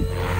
Yeah.